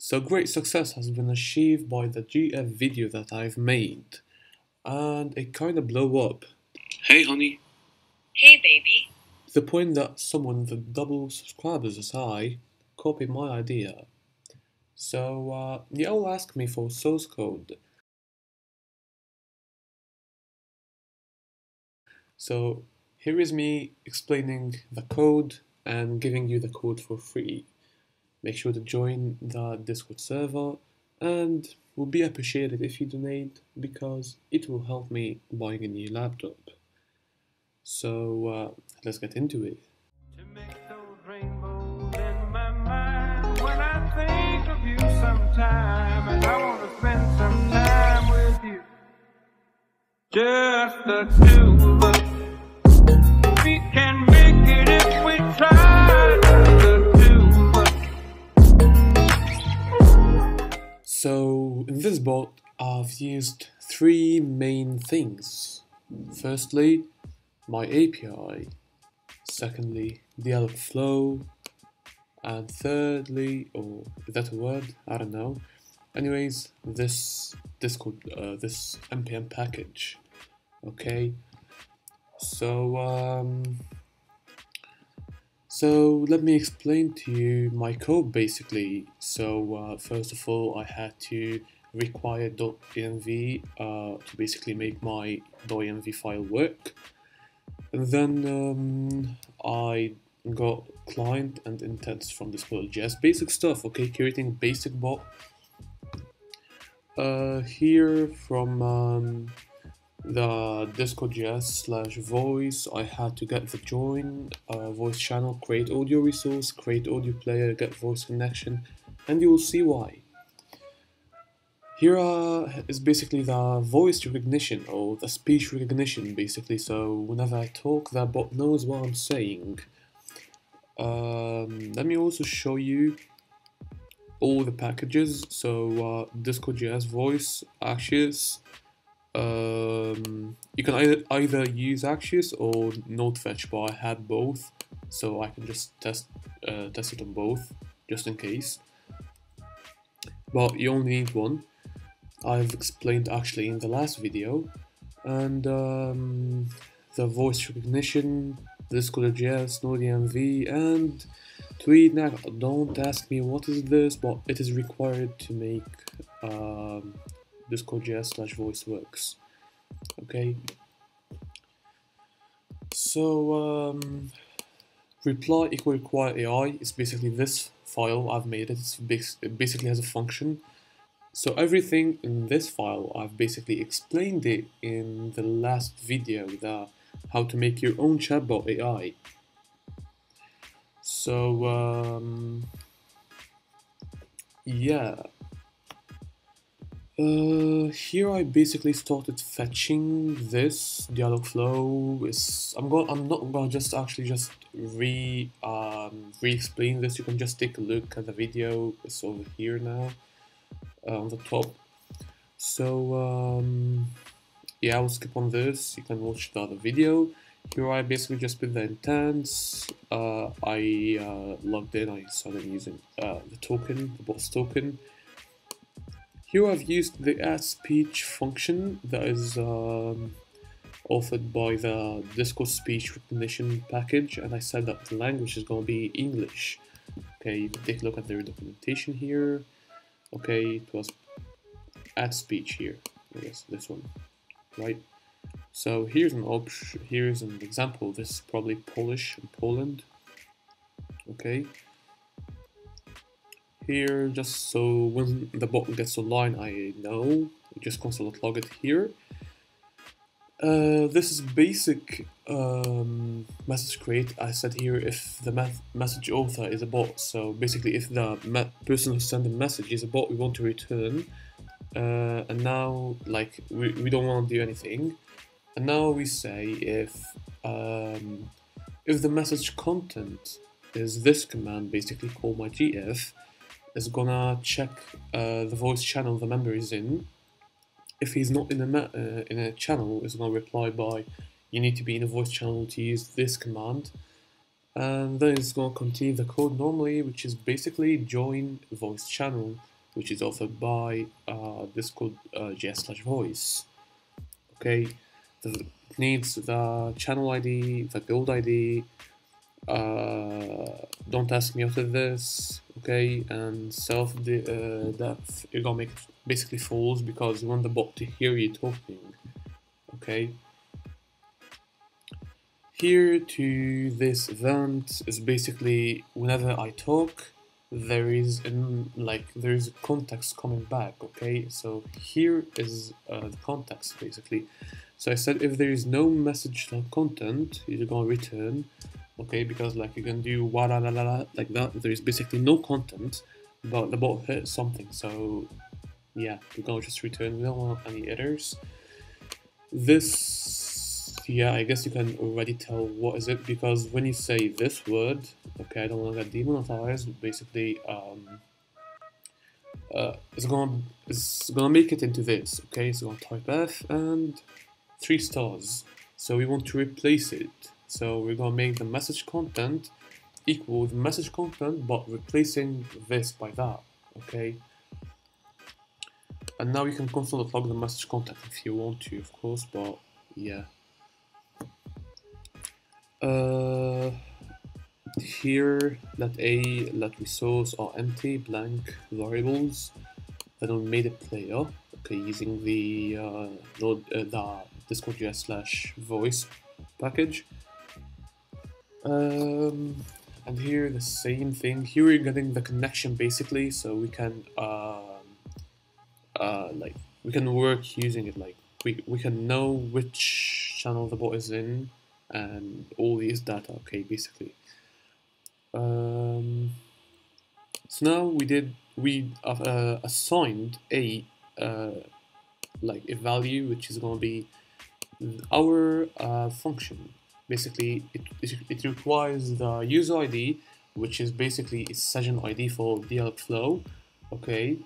So great success has been achieved by the GF video that I've made, and it kinda blew up. Hey honey. Hey baby. To the point that someone with double subscribers as I copied my idea. So uh, you all ask me for source code. So here is me explaining the code and giving you the code for free. Make sure to join the Discord server and will be appreciated if you donate because it will help me buying a new laptop. So uh, let's get into it. To make those rainbows in in this bot I've used three main things. Firstly, my API. Secondly, Dialogflow. And thirdly, or is that a word? I don't know. Anyways, this Discord, uh, this npm package. Okay. So um, so let me explain to you my code basically. So uh, first of all, I had to require .env uh, to basically make my .env file work. And then um, I got client and intents from this basic stuff, okay? Creating basic bot. Uh, here from um, the discord.js slash voice I had to get the join uh, voice channel create audio resource create audio player get voice connection and you will see why here uh, is basically the voice recognition or the speech recognition basically. So whenever I talk the bot knows what I'm saying. Um, let me also show you all the packages. So uh, discord.js voice Axios um, you can either, either use Axios or NodeFetch, but I had both, so I can just test uh, test it on both, just in case. But you only need one. I've explained actually in the last video, and um, the voice recognition, Discord.js, NodeEnv, and TweetNaCl. Don't ask me what is this, but it is required to make um, discord.js slash voice works okay so um, reply equal require AI is basically this file I've made it. It's it basically has a function so everything in this file I've basically explained it in the last video the how to make your own chatbot AI so um, yeah uh, here I basically started fetching this Dialogflow. Is I'm going. I'm not gonna just actually just re um, re-explain this. You can just take a look at the video. It's over here now on the top. So um, yeah, I'll skip on this. You can watch the other video. Here I basically just put the intents. Uh, I uh, logged in. I started using uh, the token, the boss token. Here I've used the add speech function that is um, offered by the Discord speech recognition package and I said that the language is going to be English. Okay, you can take a look at their documentation here. Okay, it was add speech here. I guess this one, right? So here's an option. Here's an example. This is probably Polish in Poland. Okay, here just so when the bot gets online I know just console.log it here uh, this is basic um, message create. I said here if the message author is a bot. So basically if the person who sent the message is a bot we want to return. Uh, and now like we, we don't want to do anything. And now we say if um, if the message content is this command basically call my gf is gonna check uh, the voice channel the member is in. If he's not in a uh, in a channel, it's gonna reply by you need to be in a voice channel to use this command. and then it's going to continue the code normally, which is basically join voice channel, which is offered by uh, Discord uh, js slash voice. Okay, the, it needs the channel ID, the guild ID. Uh, don't ask me after this, okay, and self the uh, deaf. You're gonna make basically false because you want the bot to hear you talking, okay. Here to this event is basically whenever I talk, there is in like there is a context coming back. Okay, so here is uh, the context basically. So I said if there is no message content, you're gonna return. Okay, because like you can do wa la la la like that. There is basically no content, but the bot hit something. So yeah, we're gonna just return. We don't want any errors. This yeah, I guess you can already tell what is it because when you say this word, okay, I don't want to get demonetized. Basically, um, uh, it's gonna it's gonna make it into this. Okay, so I'm gonna type F and three stars. So we want to replace it. So we're gonna make the message content equal the message content, but replacing this by that. Okay. And now you can console.log the message content if you want to, of course, but yeah. Uh, here, let A, let resource are empty, blank variables. Then we made a player, okay, using the uh, node, uh, the Discord.js slash voice package. Um, and here the same thing. Here we're getting the connection basically, so we can uh, uh, like we can work using it. Like we we can know which channel the bot is in and all these data okay basically um, so now we did we uh, assigned a uh, like a value which is going to be our uh, function basically it, it requires the user ID which is basically a session ID for Dialogflow okay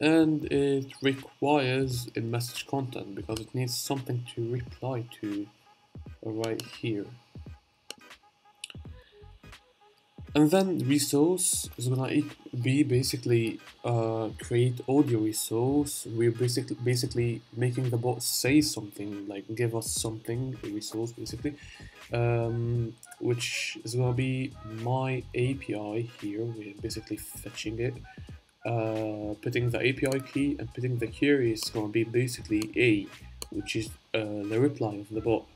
and it requires a message content because it needs something to reply to right here. And then resource is gonna be basically uh, create audio resource. We're basically basically making the bot say something, like give us something, a resource basically, um, which is gonna be my API here. We're basically fetching it, uh, putting the API key and putting the query is gonna be basically A, which is uh, the reply of the bot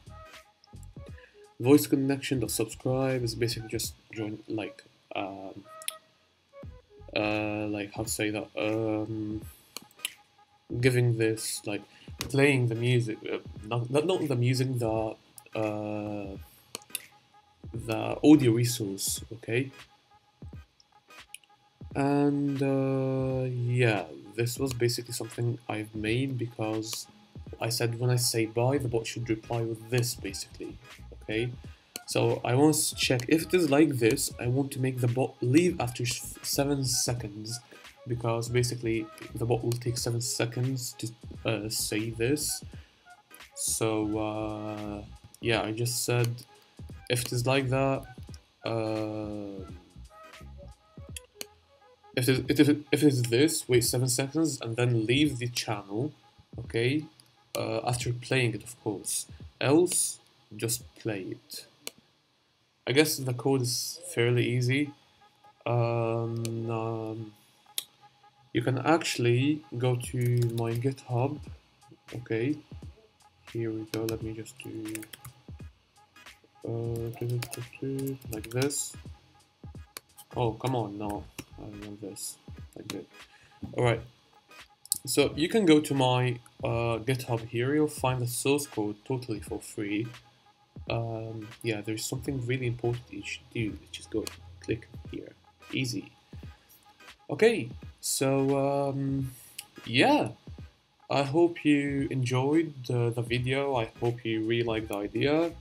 voice connection subscribe is basically just join like um, uh, like how to say that um, giving this like playing the music uh, not, not the music the uh, the audio resource okay? And uh, yeah this was basically something I've made because I said when I say bye the bot should reply with this basically okay so I want to check if it is like this I want to make the bot leave after 7 seconds because basically the bot will take 7 seconds to uh, say this so uh, yeah I just said if it is like that uh, if it, if, it, if it is this wait 7 seconds and then leave the channel okay uh, after playing it of course else just play it. I guess the code is fairly easy. Um, um, you can actually go to my GitHub. Okay, here we go. Let me just do uh, like this. Oh, come on, no, I want this like that. All right. So you can go to my uh, GitHub here. You'll find the source code totally for free um, yeah, there's something really important you should do, is go click here. Easy. Okay, so um, yeah, I hope you enjoyed the, the video. I hope you really liked the idea.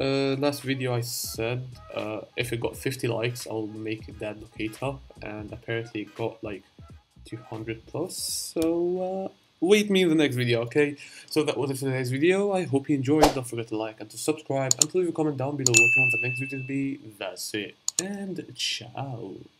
Uh, last video I said uh, if it got 50 likes, I'll make dead locator, and apparently it got like 200 plus. So uh, wait me in the next video, okay? So that was it for today's video. I hope you enjoyed. Don't forget to like and to subscribe and to leave a comment down below what you want the next video to be. That's it. And ciao.